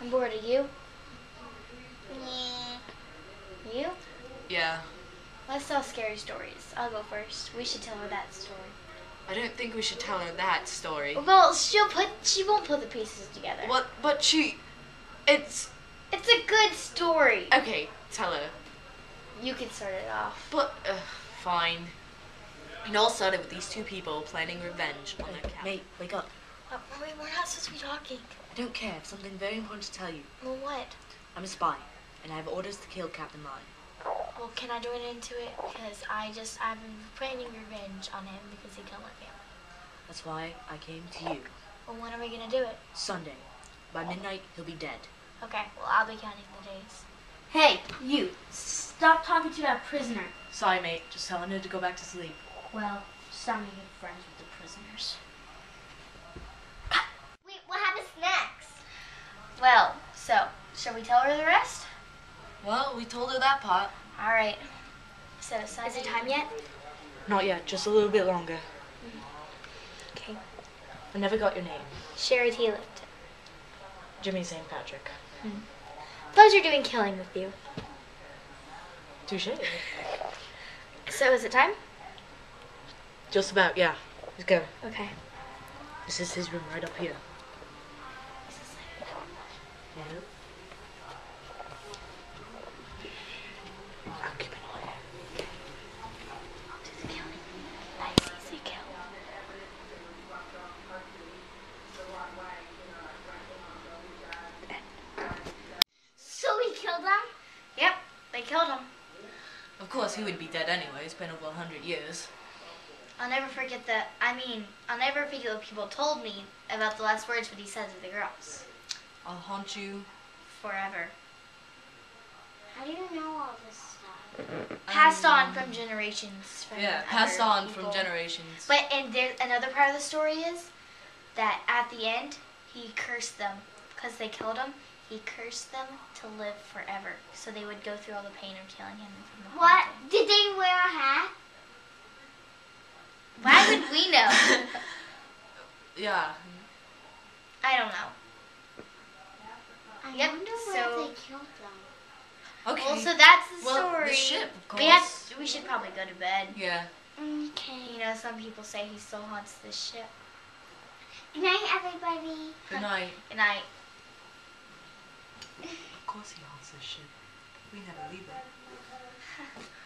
I'm bored. Are you? Yeah. You? Yeah. Let's tell scary stories. I'll go first. We should tell her that story. I don't think we should tell her that story. Well, she'll put. She won't put the pieces together. What? But she. It's. It's a good story. Okay, tell her. You can start it off. But, uh, fine. It all started with these two people planning revenge on their cat. Mate, wake up. Uh, wait, we're not supposed to be talking. I don't care. I have something very important to tell you. Well, what? I'm a spy, and I have orders to kill Captain Line. Well, can I join into it? Because I just I've been planning revenge on him because he killed my family. That's why I came to you. Well, when are we gonna do it? Sunday. By midnight, he'll be dead. Okay. Well, I'll be counting the days. Hey, you! Stop talking to that prisoner. Sorry, mate. Just telling her to go back to sleep. Well, stop making friends with the prisoners. Wait, what happens next? Well, so shall we tell her the rest? Well, we told her that part. All right. Set aside. Is it time yet? Not yet. Just a little bit longer. Okay. I never got your name. Sherry T. Lipton. Jimmy St. Patrick. Hmm. Pleasure doing killing with you. Touche. So is it time? Just about, yeah. Let's go. Okay. This is his room right up here. Yeah. I'll keep an eye out. I'll do the killing. Nice, easy kill. So we killed them? Yep, they killed him. Of course, he would be dead anyway. It's been over a hundred years. I'll never forget that. I mean, I'll never forget what people told me about the last words what he said to the girls. I'll haunt you. Forever. How do you know all this stuff? Passed on um, from generations. From Yeah, passed on people. from generations. But and there another part of the story is that at the end he cursed them because they killed him. He cursed them to live forever, so they would go through all the pain of killing him from the What? haunting. Did they wear a hat? Why would we know? yeah. I don't know. I Yep, wonder so- they killed them. Okay. Well, so that's the Well, story. the ship, of course. We have. We should probably go to bed. yeah. Okay. You know, some people say he still haunts this ship. Good night, everybody. Good night. Good I. Of course he haunts this ship. We never leave it.